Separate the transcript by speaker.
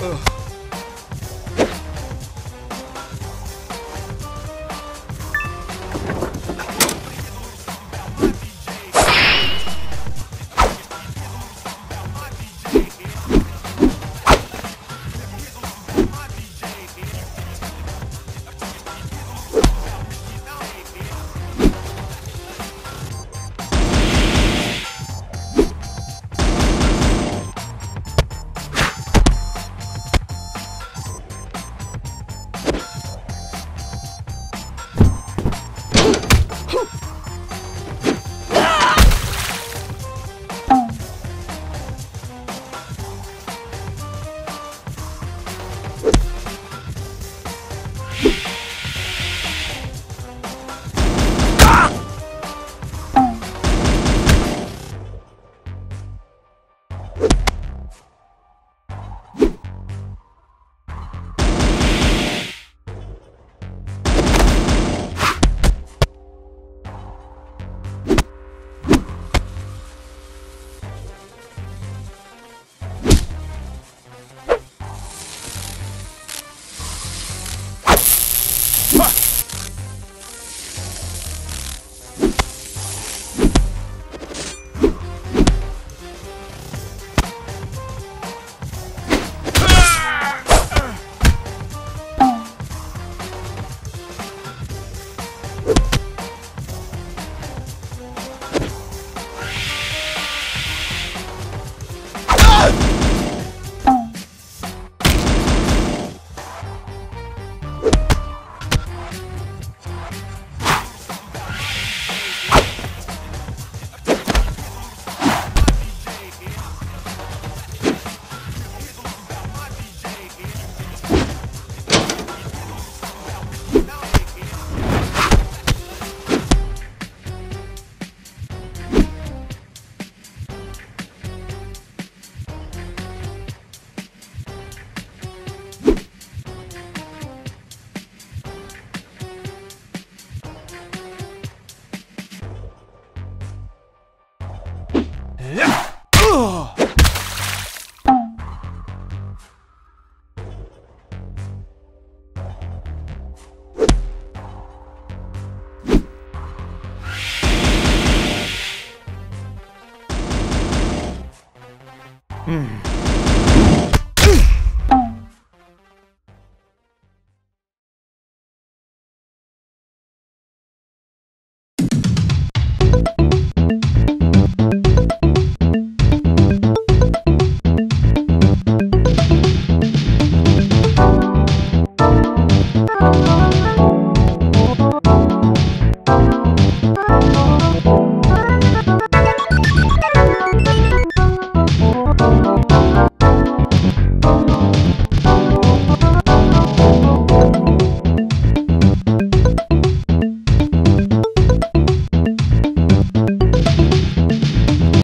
Speaker 1: Ugh. Hmm.